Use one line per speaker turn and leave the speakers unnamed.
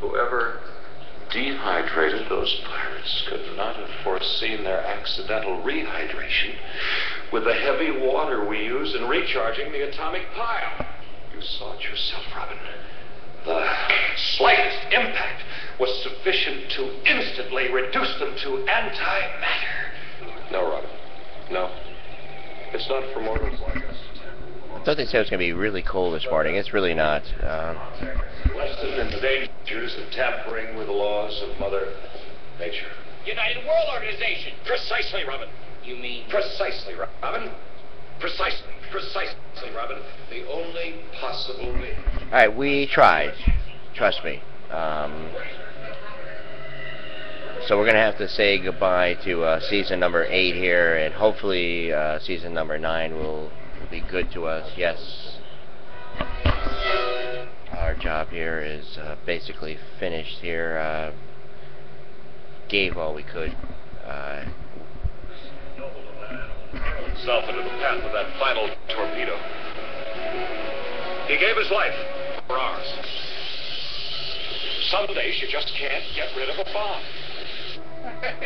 Whoever dehydrated those pirates could not have foreseen their accidental rehydration with the heavy water we use in recharging the atomic pile. You saw it yourself, Robin. The slightest impact was sufficient to instantly reduce them to antimatter. No, Robin. No. It's not for mortals like us.
I thought they said it was going to be really cold this morning. It's really not. Um,
Lesson in the dangers of tampering with the laws of Mother Nature.
United World Organization.
Precisely, Robin.
You mean?
Precisely, Robin. Precisely. Precisely, Robin. The only possible way.
all right, we tried. Trust me. Um, so we're going to have to say goodbye to uh, season number eight here, and hopefully uh, season number nine will, will be good to us. Yes. Our job here is uh, basically finished here. Uh, gave all we could. Uh,
into the path of that final torpedo. He gave his life for ours. Some days you just can't get rid of a bomb.